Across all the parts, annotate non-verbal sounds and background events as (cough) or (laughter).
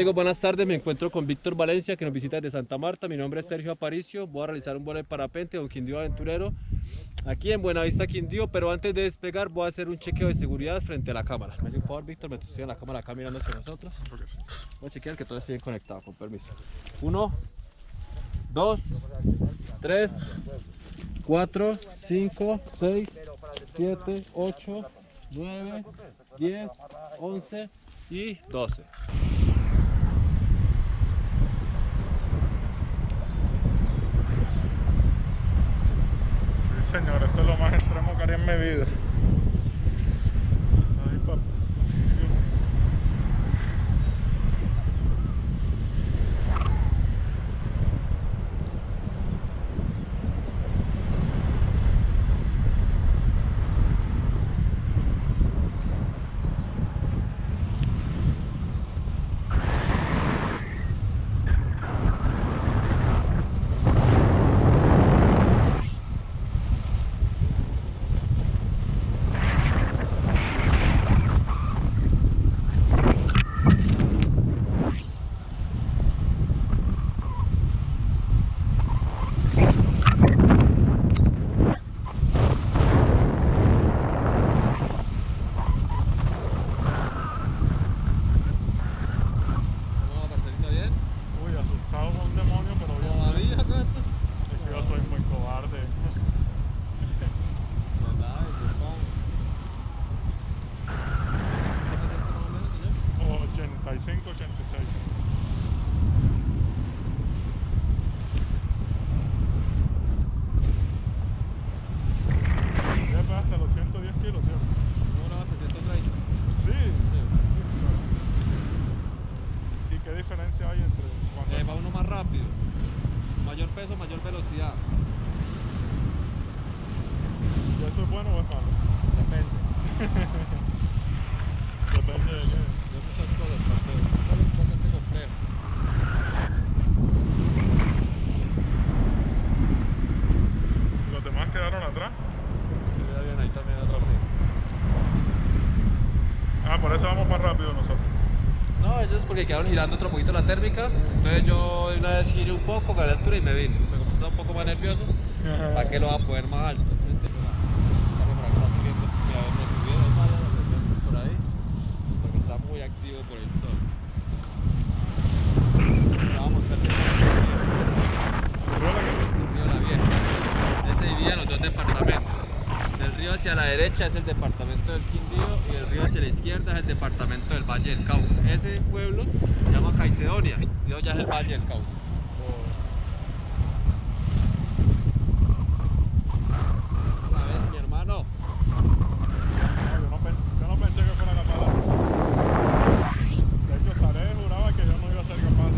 Buenas tardes, me encuentro con Víctor Valencia que nos visita desde Santa Marta, mi nombre es Sergio Aparicio, voy a realizar un vuelo de parapente de un Quindío Aventurero aquí en Buenavista Quindío, pero antes de despegar voy a hacer un chequeo de seguridad frente a la cámara. Me hace un favor Víctor, me en la cámara acá mirando hacia nosotros. Voy a chequear que todo esté bien conectado, con permiso. Uno, dos, tres, cuatro, cinco, seis, siete, ocho, nueve, diez, once y doce. Señor, esto es lo más extremo que haría en mi vida. Ay, papá. ¿Cómo va, parcerito? ¿Bien? Uy, asustado con un demonio, pero bien. ¿Todavía cuánto? Es que yo soy muy cobarde. ¿Verdad? Eso es como- ¿Cuánto es esto más o menos, señor? 85, 86. Ya hasta los 110 kilos, ¿cierto? ¿Cómo va? 630. Sí. Sí. ¿Y qué diferencia hay entre cuando Eh, va uno más rápido. Mayor peso, mayor velocidad. ¿Y eso es bueno o es malo? Depende (laughs) de qué. De muchas cosas, parcero. Esto es bastante complejo. Los demás quedaron atrás. Se ve bien ahí también atrás mío. Ah, por eso vamos más rápido nosotros. No, ellos porque quedaron girando otro poquito la térmica. Entonces yo de una vez giré un poco, gané altura y me vine. Me comencé a estar un poco más nervioso. ¿Para qué lo va a poner más alto? ¿Sí? Estamos por acá subiendo, mira, me subí dos mallas, nos metemos por ahí, porque está muy activo por el sol. Ya Vamos a ver el río La Vieja. Ese divide los dos departamentos. Del río hacia la derecha es el departamento del Quindío y del río hacia la izquierda es el departamento del Valle del Cauca. Ese pueblo se llama Caicedonia, y ya es el Valle del Cauca. Vez, mi hermano. No, yo, no pen- yo no pensé que fuera capaz de hecho, Saré juraba que yo no iba a ser capaz.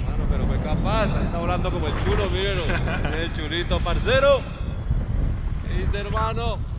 Hermano, pero fue capaz. Está volando como el chulo, mírenlo. (laughs) el chulito, parcero. ¿Qué dice, hermano?